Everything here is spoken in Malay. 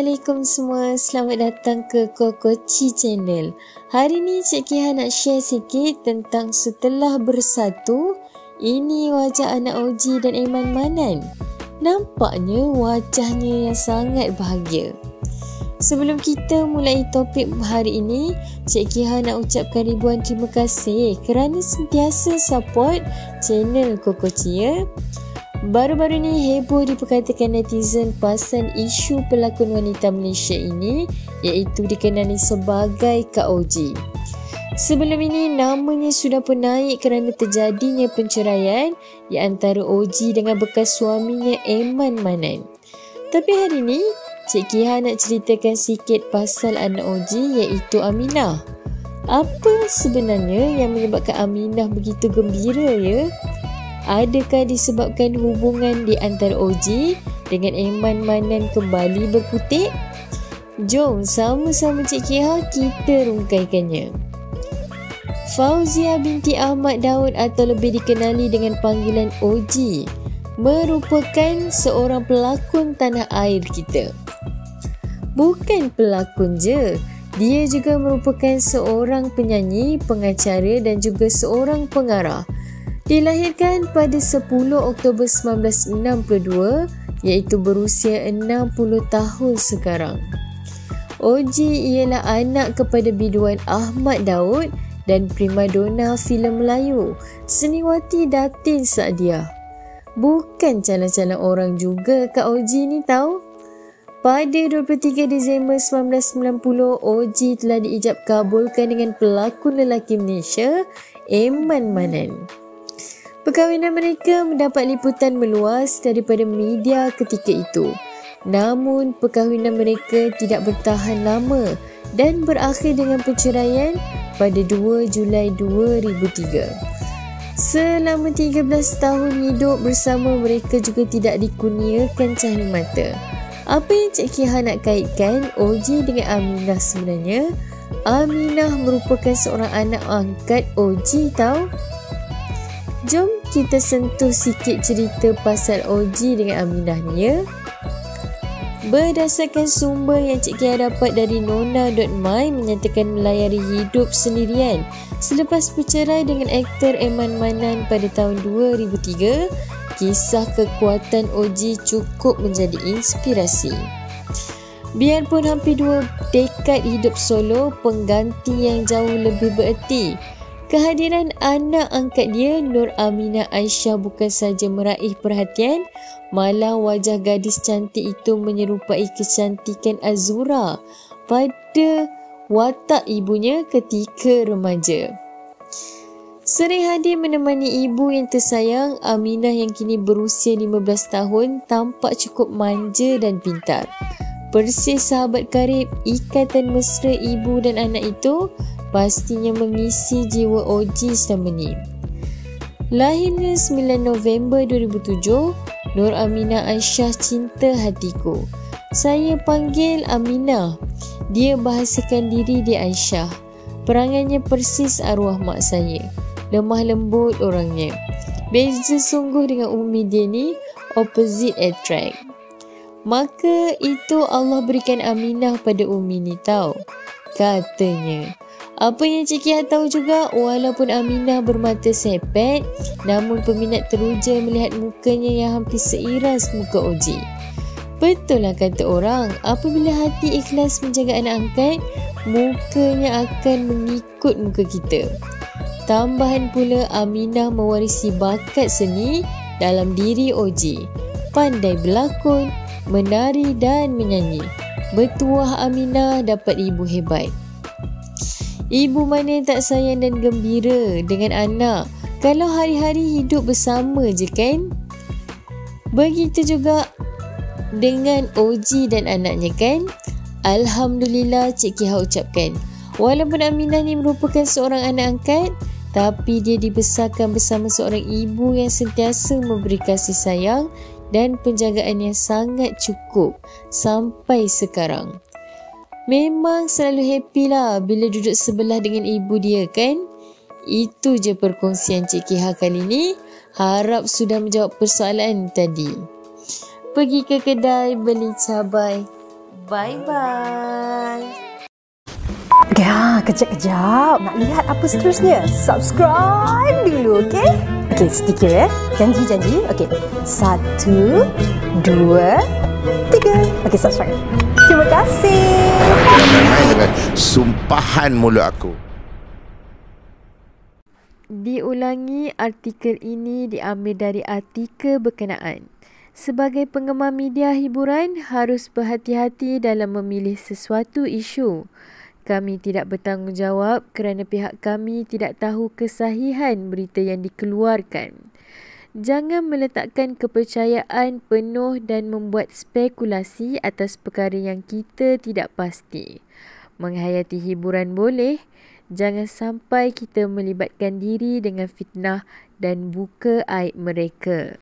Assalamualaikum semua, selamat datang ke Kokoci Channel. Hari ni Cik Kiha nak share sikit tentang setelah bersatu, ini wajah anak Oji dan Iman Manan. Nampaknya wajahnya yang sangat bahagia. Sebelum kita mulai topik hari ini, Cik Kiha nak ucapkan ribuan terima kasih kerana sentiasa support channel Kokoci ya. Baru-baru ni heboh diperkatakan netizen pasal isu pelakon wanita Malaysia ini iaitu dikenali sebagai Kak Oji. Sebelum ini namanya sudah pun naik kerana terjadinya penceraian di antara Oji dengan bekas suaminya Eman Manan. Tapi hari ini Cik Kiha nak ceritakan sikit pasal anak Oji iaitu Aminah. Apa sebenarnya yang menyebabkan Aminah begitu gembira ya? Adakah disebabkan hubungan di antara Oji dengan Eman Manan kembali berkutik? Jom sama-sama Cik Kiha kita rungkaikannya. Fauzia binti Ahmad Daud atau lebih dikenali dengan panggilan Oji merupakan seorang pelakon tanah air kita. Bukan pelakon je, dia juga merupakan seorang penyanyi, pengacara dan juga seorang pengarah. Dilahirkan pada 10 Oktober 1962 iaitu berusia 60 tahun sekarang. Oji ialah anak kepada biduan Ahmad Daud dan primadona filem Melayu, Seniwati Datin Saadia. Bukan calon-calon orang juga Kak Oji ni tahu. Pada 23 Disember 1990, Oji telah diijab kabulkan dengan pelakon lelaki Malaysia, Eman Manan. Perkahwinan mereka mendapat liputan meluas daripada media ketika itu. Namun, perkahwinan mereka tidak bertahan lama dan berakhir dengan perceraian pada 2 Julai 2003. Selama 13 tahun hidup bersama mereka juga tidak dikurniakan cahaya mata. Apa yang Cik Kiha nak kaitkan Oji dengan Aminah sebenarnya? Aminah merupakan seorang anak angkat Oji tahu? Jom kita sentuh sikit cerita pasal Oji dengan Aminah ni ya. Berdasarkan sumber yang Cik Kia dapat dari Nona.my menyatakan melayari hidup sendirian selepas bercerai dengan aktor Eman Manan pada tahun 2003, kisah kekuatan Oji cukup menjadi inspirasi. Biarpun hampir dua dekad hidup solo, pengganti yang jauh lebih bererti Kehadiran anak angkat dia, Nur Aminah Aisyah bukan saja meraih perhatian, malah wajah gadis cantik itu menyerupai kecantikan Azura pada watak ibunya ketika remaja. Sering hadir menemani ibu yang tersayang, Aminah yang kini berusia 15 tahun tampak cukup manja dan pintar. Persis sahabat karib, ikatan mesra ibu dan anak itu pastinya mengisi jiwa Oji selama ni. Lahirnya 9 November 2007, Nur Aminah Aisyah cinta hatiku. Saya panggil Aminah. Dia bahasakan diri dia Aisyah. Perangannya persis arwah mak saya. Lemah lembut orangnya. Beza sungguh dengan Umi dia ni, opposite attract. Maka itu Allah berikan Aminah pada Umi ni tau. Katanya. Apa yang Cik Kia tahu juga, walaupun Aminah bermata sepet, namun peminat teruja melihat mukanya yang hampir seiras muka Oji. Betul lah kata orang, apabila hati ikhlas menjaga anak angkat, mukanya akan mengikut muka kita. Tambahan pula Aminah mewarisi bakat seni dalam diri Oji. Pandai berlakon, menari dan menyanyi. Bertuah Aminah dapat ibu hebat. Ibu mana yang tak sayang dan gembira dengan anak kalau hari-hari hidup bersama je kan? Begitu juga dengan Oji dan anaknya kan? Alhamdulillah Cik Kiha ucapkan. Walaupun Aminah ni merupakan seorang anak angkat, tapi dia dibesarkan bersama seorang ibu yang sentiasa memberi kasih sayang dan penjagaan yang sangat cukup sampai sekarang. Memang selalu happy lah bila duduk sebelah dengan ibu dia kan? Itu je perkongsian Cik Kiha kali ni. Harap sudah menjawab persoalan tadi. Pergi ke kedai beli cabai. Bye-bye. Okay, ha, kejap-kejap. Nak lihat apa seterusnya? Subscribe dulu, okay? Okay, sedikit ya. Janji-janji. Okay, satu, dua, tiga. Okay, subscribe. Terima kasih. Main dengan sumpahan mulut aku. Diulangi artikel ini diambil dari artikel berkenaan. Sebagai penggemar media hiburan, harus berhati-hati dalam memilih sesuatu isu. Kami tidak bertanggungjawab kerana pihak kami tidak tahu kesahihan berita yang dikeluarkan. Jangan meletakkan kepercayaan penuh dan membuat spekulasi atas perkara yang kita tidak pasti. Menghayati hiburan boleh, jangan sampai kita melibatkan diri dengan fitnah dan buka aib mereka.